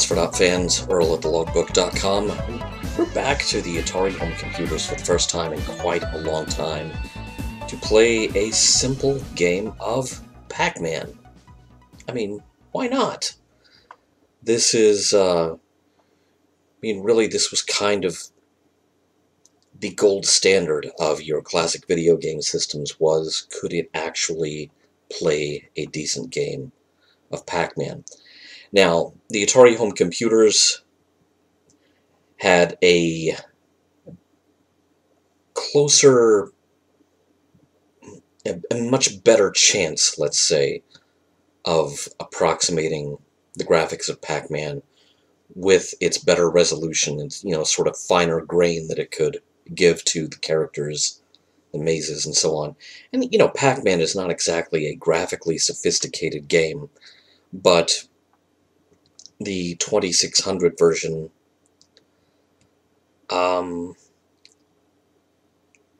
Phosphor Dot fans, Earl at thelogbook.com. We're back to the Atari home computers for the first time in quite a long time to play a simple game of Pac-Man. I mean, why not? This is, uh, I mean, really, this was kind of the gold standard of your classic video game systems was could it actually play a decent game of Pac-Man. Now, the Atari home computers had a closer, a, much better chance, let's say, of approximating the graphics of Pac-Man with its better resolution and, you know, sort of finer grain that it could give to the characters, the mazes, and so on. And, you know, Pac-Man is not exactly a graphically sophisticated game, but the 2600 version, um,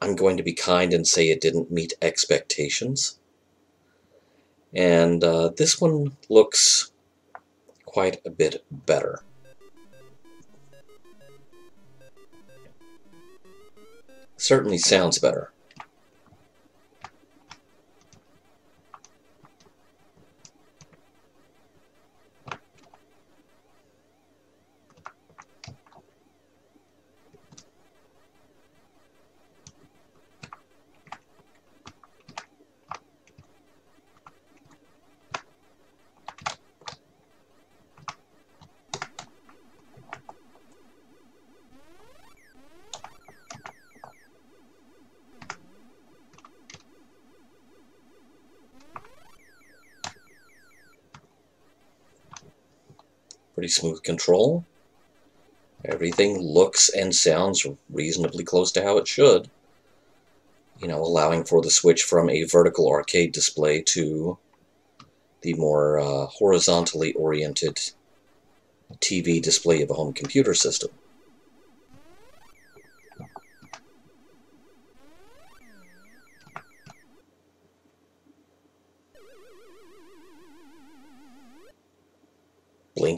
I'm going to be kind and say it didn't meet expectations. And uh, this one looks quite a bit better. Certainly sounds better. Pretty smooth control. Everything looks and sounds reasonably close to how it should. You know, allowing for the switch from a vertical arcade display to the more uh, horizontally oriented TV display of a home computer system.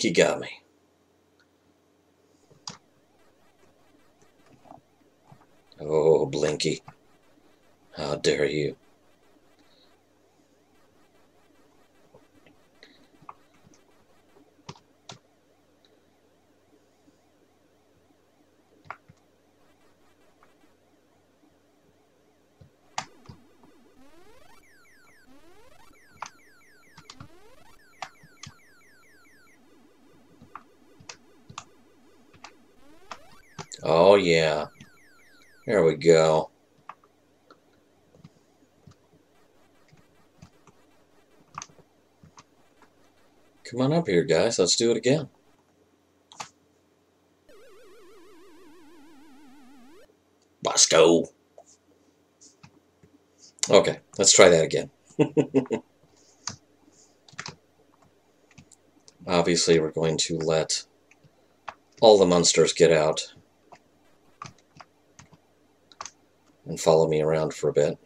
Blinky got me. Oh, Blinky. How dare you. Yeah. There we go. Come on up here, guys. Let's do it again. Bosco. Okay, let's try that again. Obviously, we're going to let all the monsters get out and follow me around for a bit.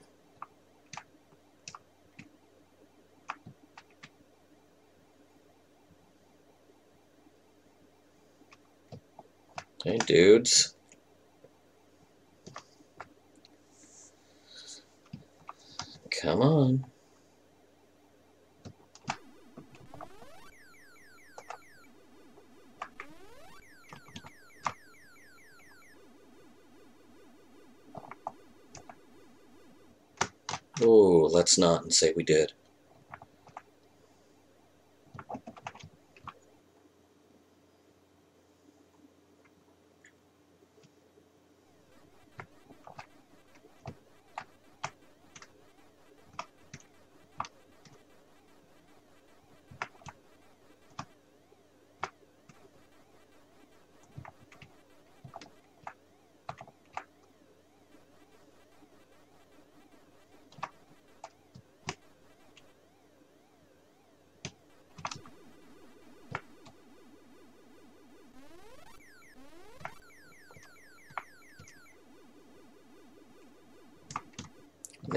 Hey, dudes. Come on. Oh, let's not and say we did.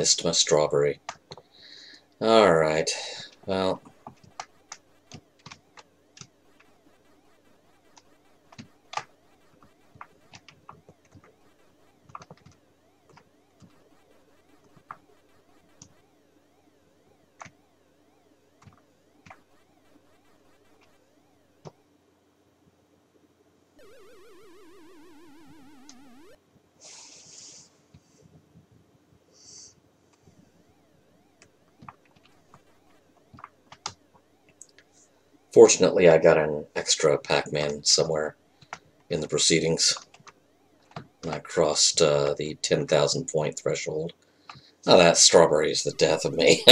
Missed my strawberry. Alright. Well. Fortunately, I got an extra Pac-Man somewhere in the proceedings. And I crossed uh, the 10,000 point threshold. Oh, that strawberry is the death of me.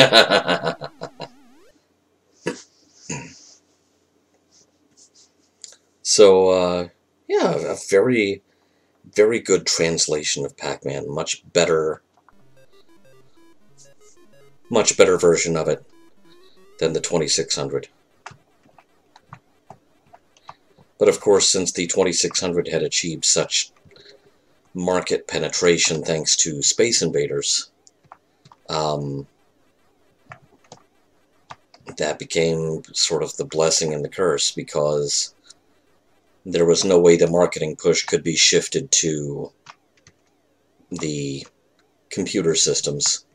so, uh, yeah, a very, very good translation of Pac-Man. Much better, much better version of it than the 2600. But of course, since the 2600 had achieved such market penetration thanks to Space Invaders, um, that became sort of the blessing and the curse because there was no way the marketing push could be shifted to the computer systems.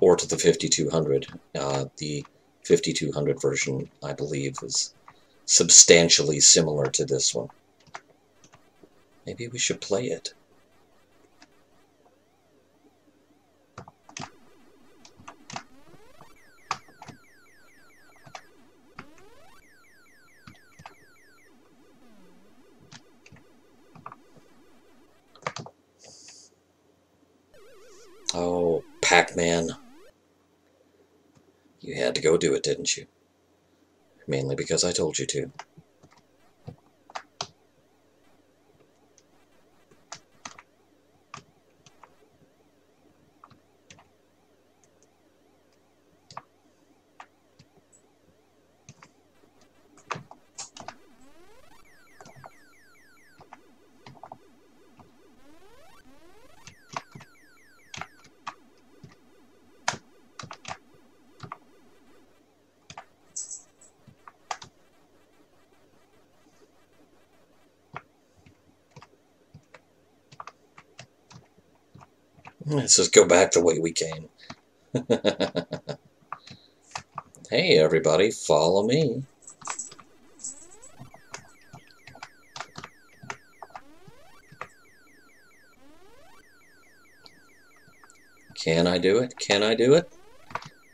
Or to the 5200. Uh, the 5200 version, I believe, is substantially similar to this one. Maybe we should play it. Oh, Pac-Man. To go do it, didn't you? Mainly because I told you to. Hmm, let's just go back the way we came. hey, everybody, follow me. Can I do it? Can I do it?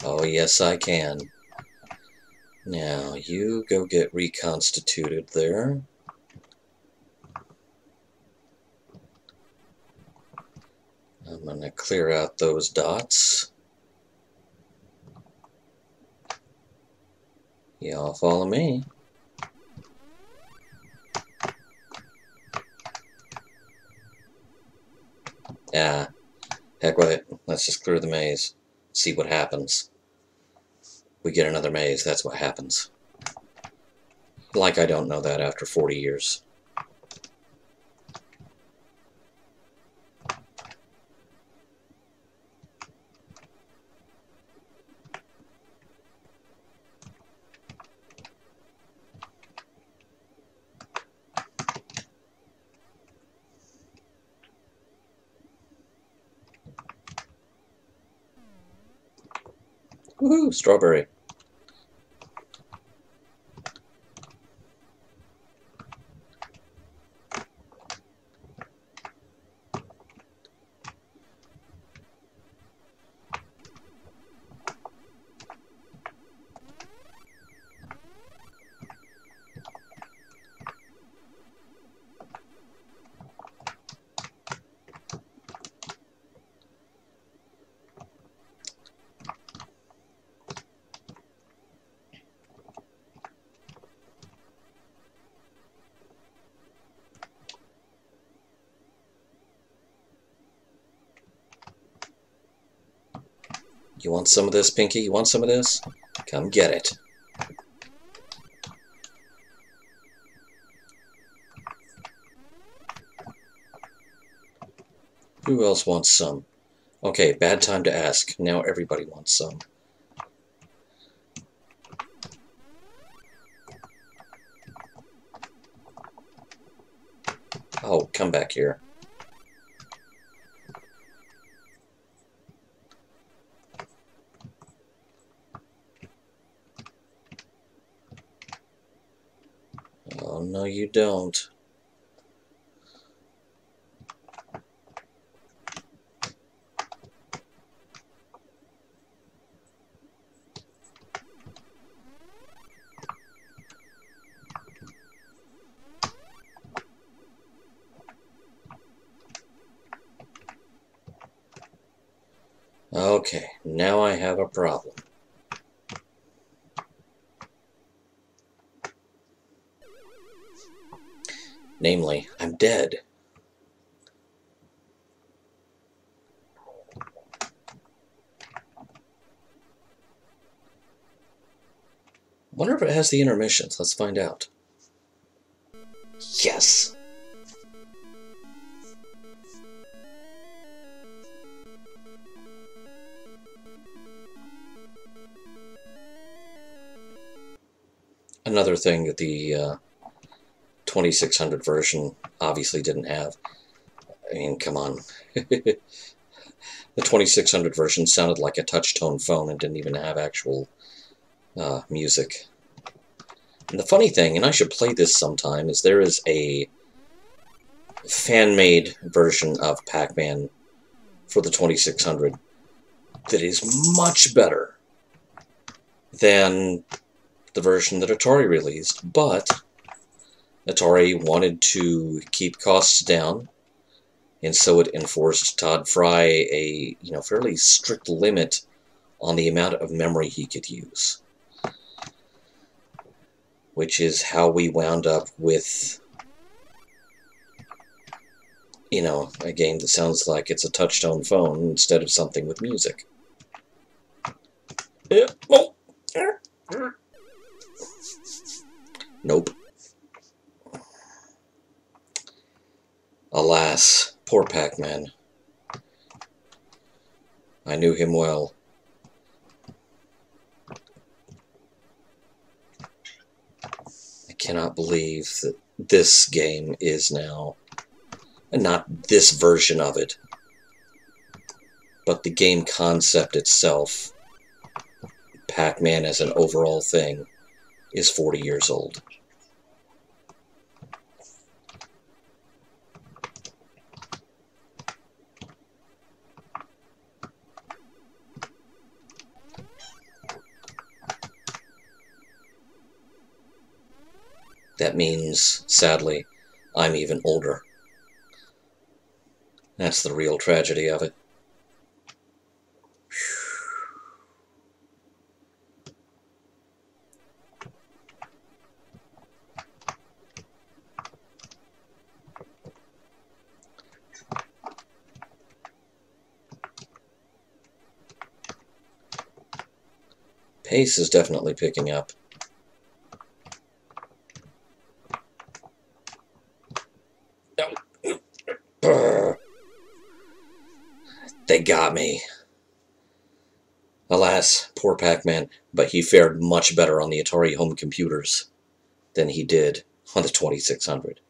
Oh, yes, I can. Now, you go get reconstituted there. I'm going to clear out those dots. Y'all follow me. Yeah, heck with it. Let's just clear the maze. See what happens. We get another maze, that's what happens. Like I don't know that after 40 years. Woohoo, strawberry. You want some of this, Pinky? You want some of this? Come get it. Who else wants some? Okay, bad time to ask. Now everybody wants some. Oh, come back here. Oh, no, you don't. Okay, now I have a problem. Namely, I'm dead. wonder if it has the intermissions. Let's find out. Yes! Another thing that the uh, 2600 version obviously didn't have. I mean, come on. the 2600 version sounded like a touch-tone phone and didn't even have actual uh, music. And the funny thing, and I should play this sometime, is there is a fan-made version of Pac-Man for the 2600 that is much better than the version that Atari released, but Atari wanted to keep costs down, and so it enforced Tod Frye a you know fairly strict limit on the amount of memory he could use which is how we wound up with you know, a game that sounds like it's a touchtone phone instead of something with music. Nope. Alas, poor Pac-Man. I knew him well. I cannot believe that this game is now, and not this version of it, but the game concept itself, Pac-Man as an overall thing, is 40 years old. That means, sadly, I'm even older. That's the real tragedy of it. Pace is definitely picking up. Got me. Alas, poor Pac-Man, but he fared much better on the Atari home computers than he did on the 2600.